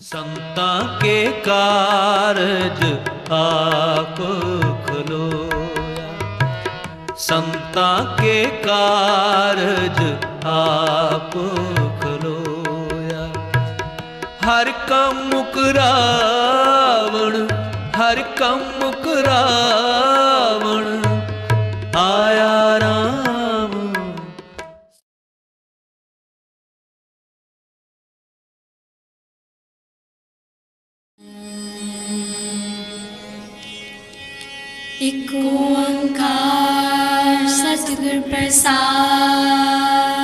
ਸੰਤਾਂ ਕੇ ਕਾਰਜ ਆਪ ਖਲੋਇਆ। ਸੰਤਾਂ ਕੇ ਕਾਰਜ ਆਪ ਖਲੋਇਆ। ਹਰ ਕੰਮ ਮੁਕਰਾਵਣ ਹਰ ਕੰਮ ਮੁਕਰਾਵਣ गोङ्का सचिगुर प्रसाद।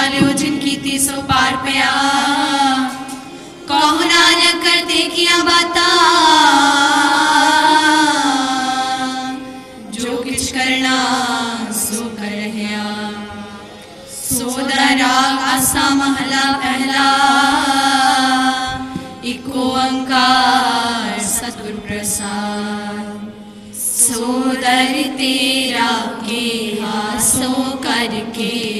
वाले जिनकी तीसो पार पिया। कौन आया करते किया बाता। जो किस करना, सो कर सोदा राग, आसा, महला, पहला। इको अंकार, सतगुर प्रसाद। सोदर तेरा के हासों करके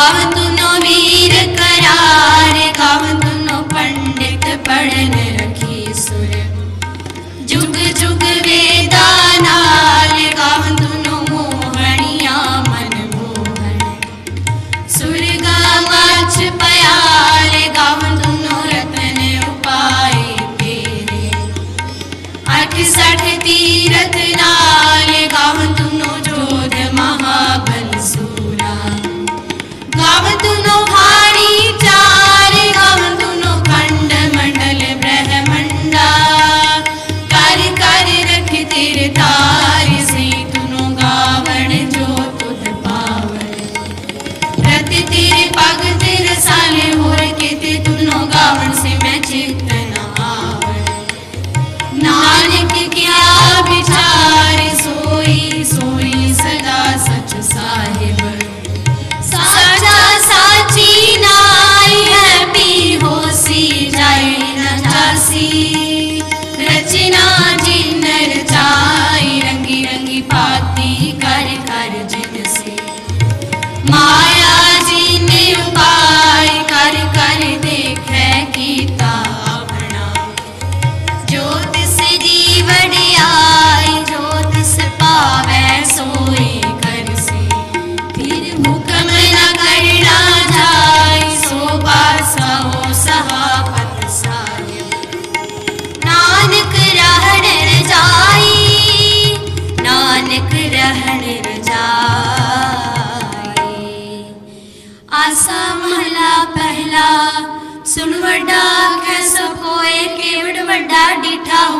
कावो वीर करार करारे नो पण्डित् पळने No.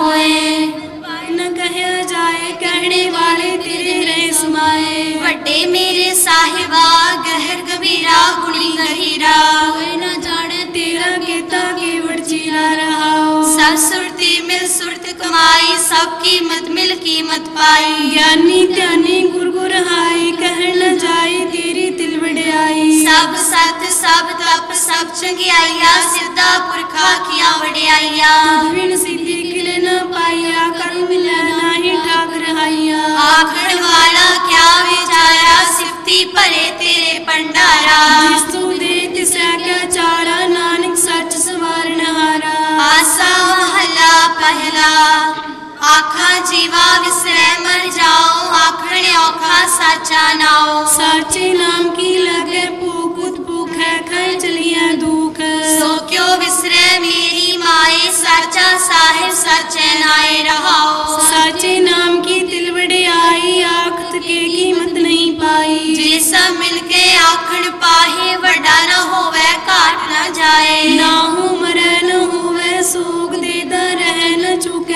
होए न कहे जाए कहने वाले तेरे रहे सुमाए। वड्डे मेरे साहिबा गहर कबीरा गुणी गहीरा। न जाने तिरंगिता की उर्जिला रहाओ सब सुरती मिल सुरत कमाई सब कीमत मिल कीमत पाई। ज्ञानी ज्ञानी गुरु गुरहाई कह न जाए तेरी दिल वड़ियाई। सब सत सब तप सब चंगियाइया सिद्धा पुरखा किया वड़ियाइया विण सिद्धि न पाइया कर मिला ही ठाक रहाइया। आखड़ वाला क्या बेचारा सिफ्ती तेरे पंडारा जिस तू दे तिसरा क्या चारा ना पहला। आखा जीवा विसरे मर जाओ आखड़े औखा साचा नाओ। साचे नाम की लगे पुकुत पुख है खल चलिए दुख। सो क्यों विसरे मेरी माए साचा साहिब साचे नाए रहाओ। साचे नाम की तिलवड़े आई आखत के कीमत नहीं पाई। जैसा मिलके आखड़ पाहे वड़ा न हो वह काट न जाए। ना हो मरे न हो वह सोग दे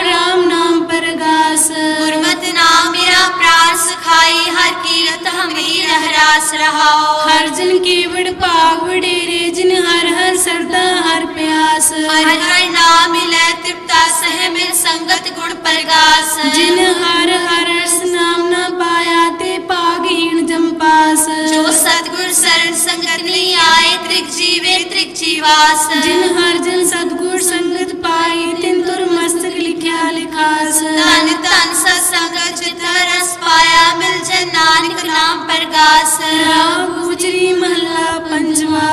ਰਾਮ ਨਾਮ ਪਰਗਾਸ ਗੁਰਮਤਿ ਨਾਮ ਮੇਰਾ ਪ੍ਰਾਸ ਖਾਈ ਹਰ ਕੀਰਤ ਹਮਰੀ ਰਹਰਾਸ ਰਹਾਓ ਹਰ ਜਨ ਕੀ ਵਡ ਭਾਗ ਵਡੇਰੇ ਜਿਨ ਹਰ ਹਰ ਸਰਦਾ ਹਰ ਪਿਆਸ ਹਰ ਹਰ ਨਾਮ ਮਿਲੈ ਤ੍ਰਿਪਤਾ ਸਹਿ ਮਿਲ ਸੰਗਤ ਗੁਣ ਪਰਗਾਸ ਜਿਨ ਹਰ ਹਰ ਰਸ ਨਾਮ ਨਾ ਪਾਇਆ ਤੇ ਭਾਗਹੀਣ ਜੰਪਾਸ ਜੋ ਸਤਗੁਰ ਸਰਨ ਸੰਗਤ ਨਹੀਂ ਆਏ ਤ੍ਰਿਗ ਜੀਵੇ ਤ੍ਰਿਗ ਜੀਵਾਸ ਜਿਨ ਹਰ ਜਨ ਸਤਗੁਰ नानक नाम प्रकाश राम गुजरी महला पंजवा।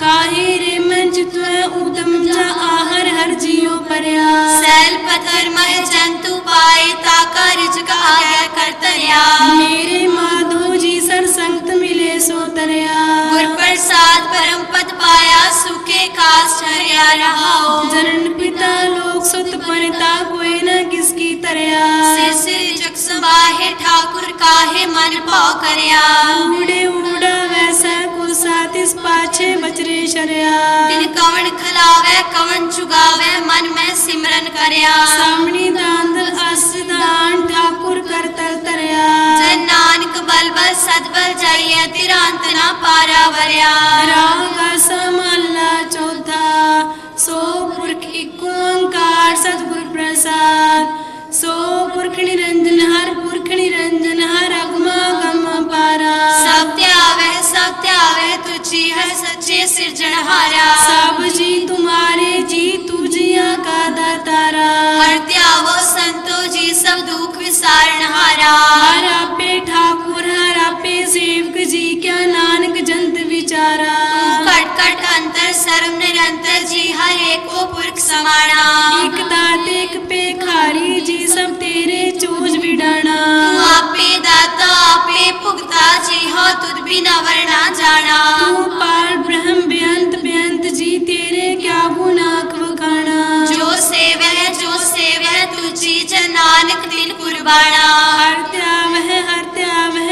काहे रे मंच त्वं उदम जा आहर हर जियो परया। सैल पत्थर मह जंतु पाए ताका रिजक आया करतया मेरे माधो जी सर संगत मिले सो तरया। गुर प्रसाद परम पद पाया सुखे खास चरया रहा हो जनन पिता लोक सुत पनता कोई न किसकी तरया। सिर सिर सुबाहे ठाकुर काहे मन पौ करया उड़े उड़ा वैसा कुसा तिस पाछे बचरे शरया। दिन कवन खलावे कवन चुगावे मन में सिमरन करया। सामनी दांदल अस दान ठाकुर कर तर तरया। जय नानक बल बल सदबल जाइए तिरांत ना पारा वरया। राग समल्ला चौथा सो पुरख इकोंकार सतगुरु प्रसाद। सो पुरख निरंजन हर पुरख निरंजन हर अगमा गम पारा। सत्य आवे सत्य आवे तुझी है सच्चे सृजन हारा। सब जी तुम्हारे जी तुझिया का दातारा। हर त्यावो संतो जी सब दुख विसारण हारा। हर आपे जी हर एक को पुरख समाना। एक दाते एक पे खारी जी सब तेरे चूज़ बिडाना। आपे दाता आपे पुगता जी हो तुझ बिना वरना जाना। तू पार ब्रह्म बेअंत बेअंत जी तेरे क्या गुना वकाना जो सेव है जो सेव है तुझी जनानक दिल कुर्बाना। हर त्याव है हर त्याव है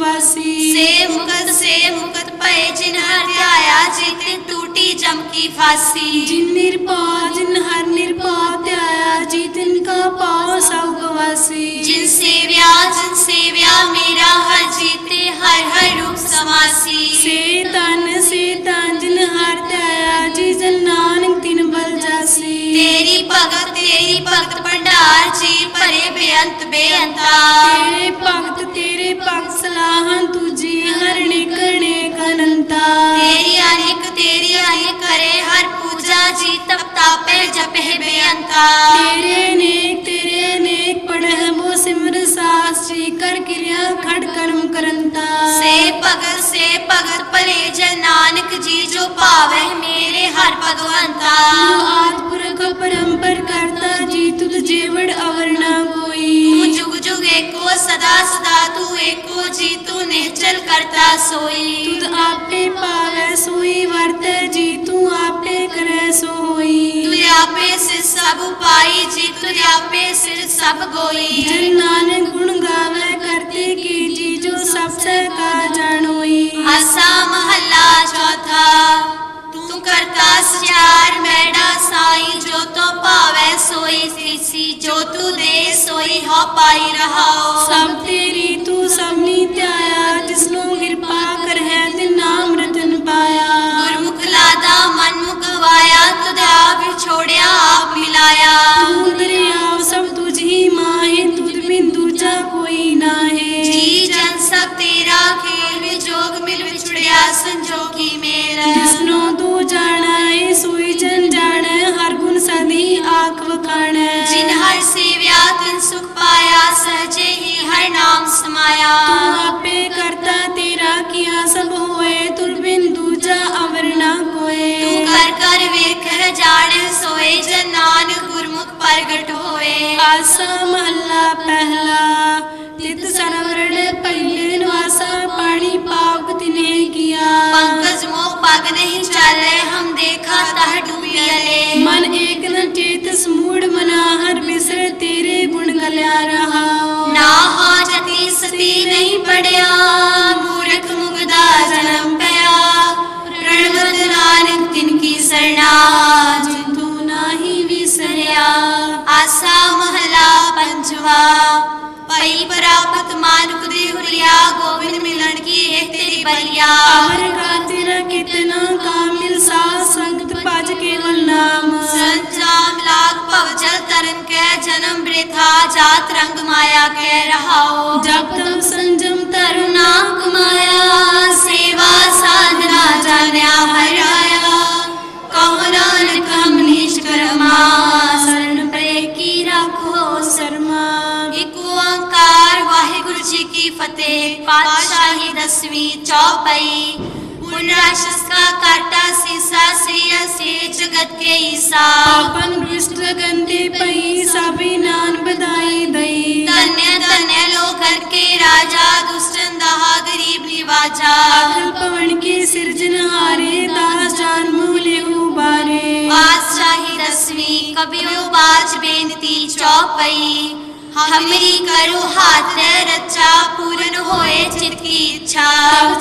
वासी से मुकत से मुकत मुक्त जिन हर त्याया जित टूटी जम की फांसी। जिन निर्पौ जिन हर निर्पौ त्याया जितन का पाव सब जिन सेव्या जिन सेव्या मेरा हर जीते हर हर रूप समासी। से तन से तन जिन हर त्याया जिन नान बंसी तेरी भगत तेरी भगत भंडार जी भरे बेअंत बेअंता। तेरे भगत तेरे पंक सलाहन तुझी हर निकने कनंता तेरी अनेक तेरी अनेक करे हर पूजा जी तप तापे जपे बेअंता। तेरे ने तेरे ने पढ़ह मो सिमर सास जी कर क्रिया खड़ कर्म करंता से भगत से भगत जय नानक जी जो पावे मेरे हर भगवंता। आज पुरख परंपर करता जी तुद जेवड़ अवरना कोई। तू जुग जुग एको सदा सदा तू एको जी तू निश्चल करता सोई। तुद आपे पावे सोई वर्त जी तू आपे करे सोई। आपे सिर सब पाई जी तुझे आपे सिर सब गोई। जन नानक गुण गावे करते की जी जो सबसे का जानोई। आसा महला चौथा तू करता सचार मैडा साई जो तो पावे सोई सीसी जो तू दे सोई हो पाई रहा सब तेरी तू सबनी नीत्याया जिसनो कृपा कर है तिन नाम रतन पाया। गुरमुख मन मुकवाया तुझे आप छोड़िया आप मिलाया सब तुझ गुण गल्या रहा ना हाजती सती नहीं पड़िया मूर्ख मुगदा जन्म पया प्रणवत नानक तिनकी सरना तू नाही विसरिया। आसा महला पंचवा पई प्राप्त मानुक दे हुलिया गोविंद मिलन की है तेरी बलिया। अमर का तेरा कितना कामिल सा संगत पाज केवल नाम। संजाम लाख पवजल तरन के जन्म वृथा जात रंग माया के रहाओ। जब तब संजम तरुणा नाक माया सेवा साधना जान्या हराया। कहो नानक हम निष्कर्मा शरण प्रे की रखो शर्मा। एक ओंकार वाहिगुरु जी की फतेह। पातशाही दसवीं चौपाई। पुनराशस का काटा सीसा श्री से जगत के ईसा। अपन दृष्ट गंदे पई सभी नान बधाई दई। धन्य धन्य लोकन के राजा दुष्टन दहा गरीब निवाजा। अकल पवन के सिरजनहारे दास जान मूले उबारे। पातशाही दसवीं कवियों बाज बेनती चौपई। हमरी करो हाथ रचा पूर्ण होए चित की इच्छा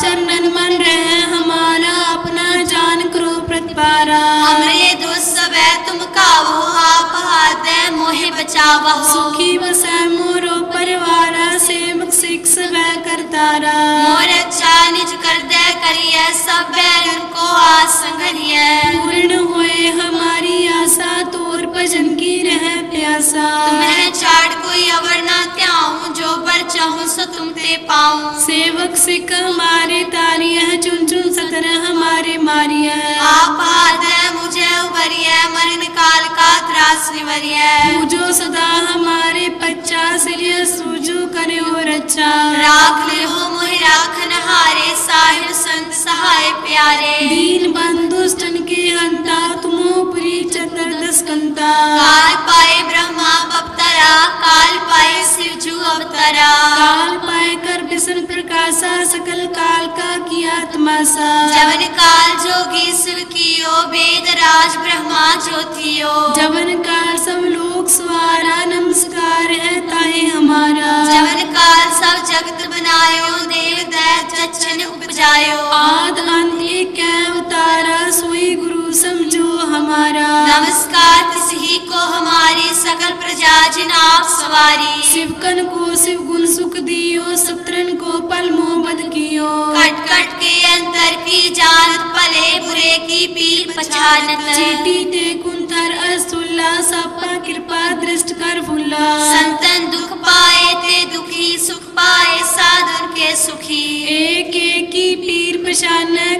चरणन मन रहे हमारा अपना जान करो प्रतिपारा। हमरे दोस्त सबे तुम कावो आप हाथ मोहे बचावा। सुखी बसै मोरो परिवारा सेवक सिख वह करतारा। मोर अच्छा निज कर दे करिए सब बैरन को आस संगरिए। पूर्ण होए हमारी आशा तोर भजन की रह प्यासा। तुम्हें चाड़ कोई अवर ना त्याऊं जो बर चाहूँ सो तुम ते पाऊँ। सेवक सिख हमारे तारिया चुन चुन सतर हमारे मारिया आप हाथ मुझे उबरिए मरण काल का त्रास निवरिए। पूजो सदा हमारे पच्चा सिरिय सूजो करे और अच्छा। राख ले हो मोहि राखन हारे साहिर संत सहाय प्यारे। दीन बंधुष्टन के हंता तुमो पुरी चतुर्दश कंता। काल पाए ब्रह्मा बप्तरा काल पाए शिवजू। अवतरा। काल पाए कर बिसन प्रकाशा सकल काल का किया तमाशा। जवन काल जोगी शिव कियो वेद राज ब्रह्मा ज्योतियो। जवन काल सब लोग स्वारा नमस्कार है ताहे हमारा। जवन काल सब जगत बनायो देव दैत उपजायो। आद अंत एक कै उतारा सोई गुरु समझो हमारा। नमस्कार ही को हमारी सकल प्रजा जिन आप सवारी शिवकन को शिव गुण सुख दियो सत्रन को पल मोहब्बत कियो। कट कट के अंतर की जानत पले बुरे की पीर पछानत। चीटी ते कुंतर असुल्ला सपा कृपा दृष्ट कर फुल्ला संतन दुख पाए ते दुखी सुख पाए साधन के सुखी। एक एक की पीर कट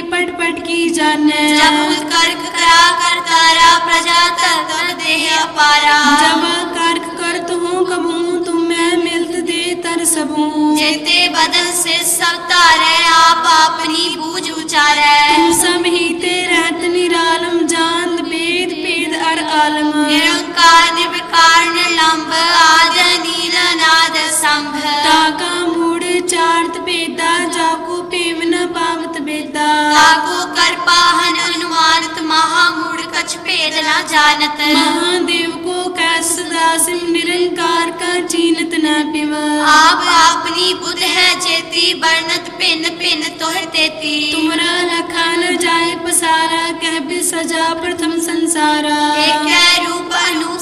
के पट पट की जान। जब कर्क करा कर तारा प्रजा तल देह अपारा जब कार्क करत हूँ कबू तुम मैं मिलत दे तर सबू। जेते बदन से सब तारे आप अपनी बूझ उचारे। तुम सब ही ते रहत निरालम जान वेद पेद अर आलम। निरंकार निर्विकार निलंब आद नील नाद संभ ताका मूड लागो कर पाहन अनुमानत महामूढ़ कछ भेद न जानत। महादेव को निरंकार का चीनत न पिवा। आप अपनी बुद्ध है चेती वर्णत भिन्न भिन्न तोहर देती। तुमरा लखा न जाए पसारा कह भी सजा प्रथम संसारा। एक रूप अनु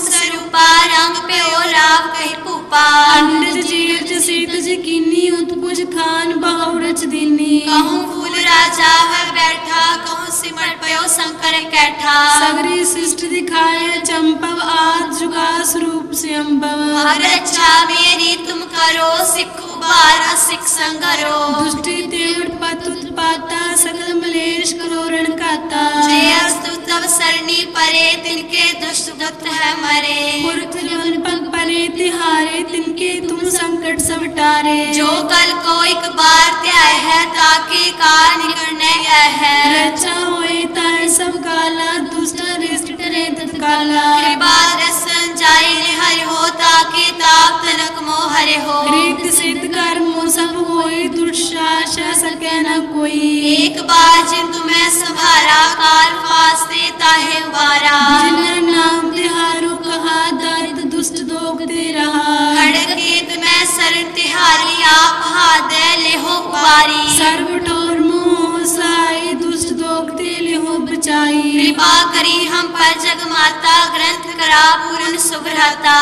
रंग पे ओ राव कही भूपा अंडज जीर्ज सीतज कीनी उत्पुज खान बहुरच दीनी कहूँ फूल राजा है बैठा। कहूँ सिमट पयो शंकर कैठा। सगरी सृष्टि दिखाए चंपव आज जुगा स्वरूप से अम्बव हर अच्छा मेरी तुम करो सिख बारा सिख संगरो। दुष्टि तेवट पत उत्पाता सकल मलेश करो रण काता जयस्तु तव सरणी परे तिनके दुष्ट है मरे। पुरख जवन पग परे तिहारे तिनके तुम संकट सब टारे। जो कल को एक बार त्याय है ताकि कार निकलने गए है। रचा होए ताय सब काला दुष्ट रिष्ट टरे तत्काला। कृपा दर्शन जाय हरि हो ताके ताप तनक मोह हरे हो। रीत सिद्ध कर्म सब दुर्शासा सके न कोई। एक बार जिन तुम्हें संभारा काल ताहे उबारा। जिन नाम तिहारो कहा दारिद दुष्ट दोगते रहा खड़ग गीत में शरण तिहारी आप हाथ ले हो सर्व ठोर मोह दुष्ट दोगते हो बचाई कृपा करी हम पर जग माता ग्रंथ करा पूर्ण सुभ्रता।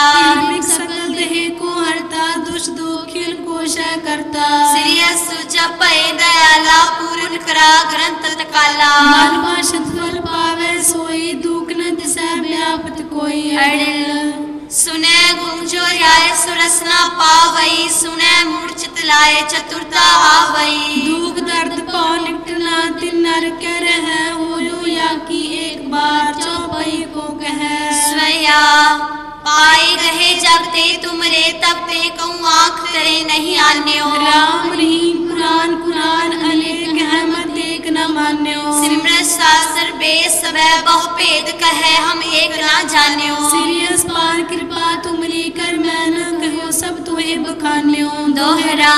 सकल देह को हरता दुष्ट दोखिल को शय करता। श्री सुजप दयाला पूर्ण करा ग्रंथ तकाला मानवा सत्फल पावे सोई दुख न दिशा व्यापत कोई अड़िल सुने गुंजो राय सुरसना पावई सुने मूर्छित लाए चतुरता आवई। दुख दर्द पौन निकटना दिन नर कर है हो या की एक बार चौपाई को कह। स्वया पाए गहे जब ते तुमरे तब ते कहूँ आँख करे नहीं आन्यो। राम रहीम कुरान कुरान अनेक है मत एक न मान्यो। सिमरत शास्त्र बेस बहु भेद कहे हम एक ना जान्यो। सीरियस पार कृपा तुमरी कर मैं न कहो सब तुम्हें बखान्यो। दोहरा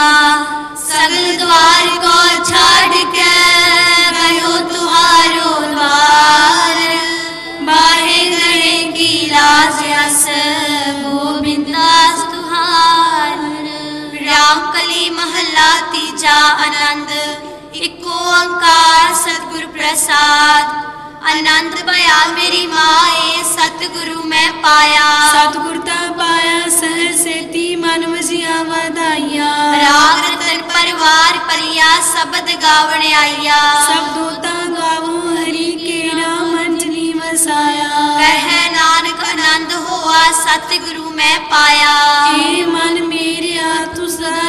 तीजा आनंद इको ओंकार सतगुरु प्रसाद। आनंद भया मेरी माए सतगुरु मैं पाया। सतगुरता पाया सहर सेती मानव जिया वादाइया राग रतन परिवार परिया शब्द गावण आइया। सब दोता गावो हरि के राम अंजलि वसाया। कह नानक आनंद हुआ सतगुरु मैं पाया। ए मन मेरे तू सदा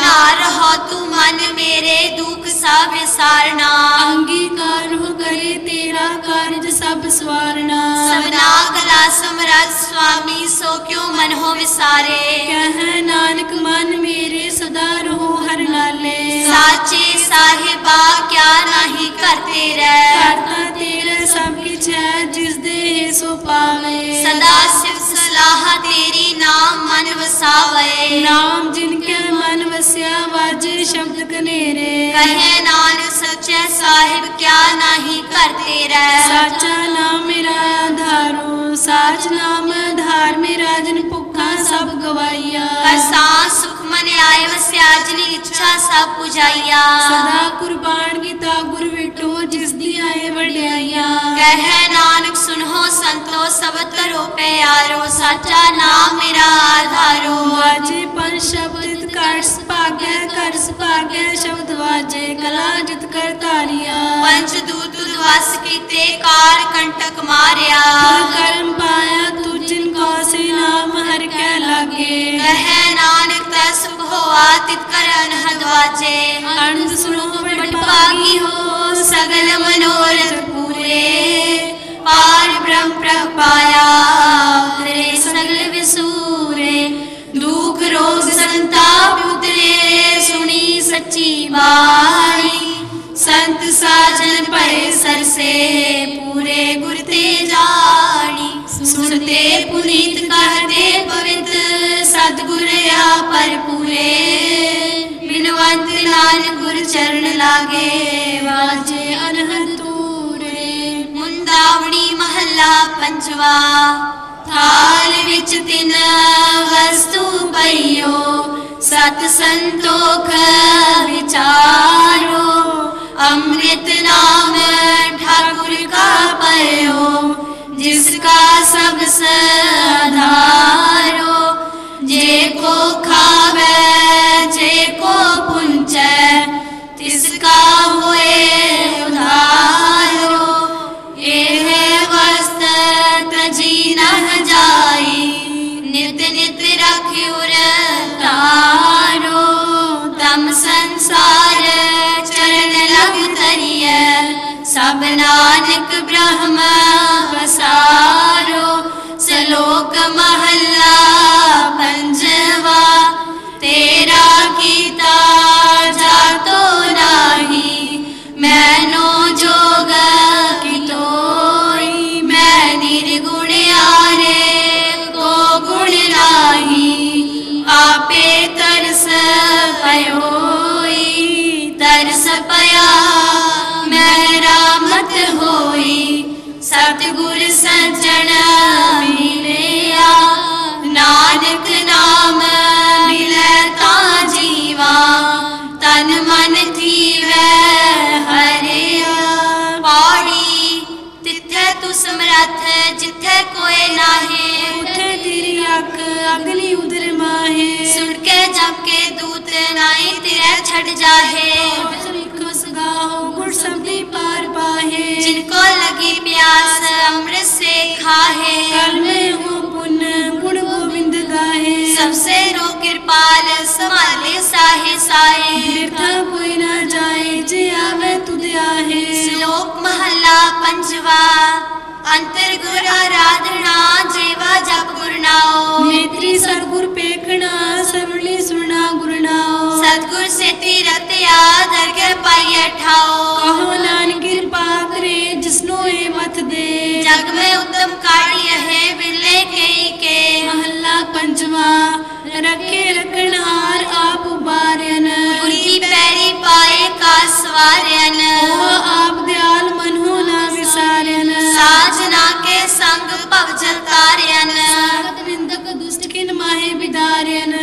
रहो हर नाले हर नार हो तू मन मेरे दुख सब सारना। अंगीकार हो करे तेरा कार्य सब स्वारना सबना गला समरथ स्वामी सो क्यों मन हो विसारे? कह नानक मन मेरे सदा रहो हर नाले साचे साहिबा क्या नहीं करते रह? करता तेरा सब किछ है जिस दे सो पावे। सदा शिव सलाह तेरी नाम मन वसावे नाम जिनके मन वस्या वाजे शब्द कनेरे। कहे नानक सच्चे साहिब क्या नहीं करते रह साचा नाम मेरा आधारो साच नाम आधार मेरा जन भुखा सब गवाइया। कसा सुख मन आए वस्या वस्याजनी इच्छा सब पुजाइया सदा कुर्बान गीता गुरु विटो जिस दी आए वड्याइया कहे नानक सुनो संतो सब तरो प्यारो सच्चा नाम मेरा आधारो। वाजे पंच शब्द कर भाग्य कर भाग्य शब्द वाजे कला जित कर तारिया। पंच दूत उद्वास कीते कार कंटक मारिया। कर्म पाया तू जिनको से नाम हर के लागे। कहे नानक तै सुख होआ तित कर अनहद सगल मनोरथ पूरे पार ब्रह्म प्रभ पाया उतरे सगल विसूरे। दुख रोग संताप उतरे सुनी सच्ची बाणी संत साजन पए सर से पूरे गुरते जानी। सुनते पुनीत पवित्र सतगुर या पर पूरे वाजे लाल गुरु चरण लागे वाजे अनहतूरे मुंदावड़ी महला पंचवा थाल विच तिन वस्तु पयो सत संतोख विचारो अमृत नाम ठाकुर का पयो जिसका सब सधारो जे सारो ये रहम पसारो सलोक महा सतगुर सज्जन मिलया नानक नाम मिले ता जीवा। तन मन थीवे हरे पाड़ी तिथे तू समरथ जिथे कोई नाहे। उठे तेरी अख अगली उधर माहे। सुनके जाके दूत नाई तेरे छड़ जाहे। गाँव गुरसमली पार पाहे। जिनको लगी प्यास अमृत से खाहे। कर में हो पुन गुण गोविंद गाहे। सबसे रो कृपाल समाले साहे साहे व्यर्था कोई ना जाए जे आवे तुझे आहे। श्लोक महला पंचवा अंतर गुर आराधना जीवा जप गुरनाओ नेत्री सदगुर पेखना सबली सुना गुरनाओ सदगुर से तीरथ आदर के पाइए ठाओ ਕਹੋ ਨਾਨਕ ਕਿਰਪਾ ਕਰੇ ਜਿਸਨੋ ਇਹ ਮਤ ਦੇ जग में उत्तम कार्य है विरले के के ਮਹੱਲਾ ਪੰਜਵਾ ਰੱਖੇ ਰਖਣਹਾਰ ਆਪ ਉਬਾਰਿਆਨ उनकी पैरी पाए का सवारन ਉਹ ਆਪ ਦਿਆਲ ਮਨਹੁ ਨਾ ਵਿਸਾਰਿਆਨ साजना के संग भव जल तारयन ਸਾਗਤ ਨਿੰਦਕ ਦੁਸ਼ਟ ਕਿਨ ਮਾਹੇ ਵਿਦਾਰਿਆਨ